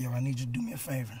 Yo, I need you to do me a favor.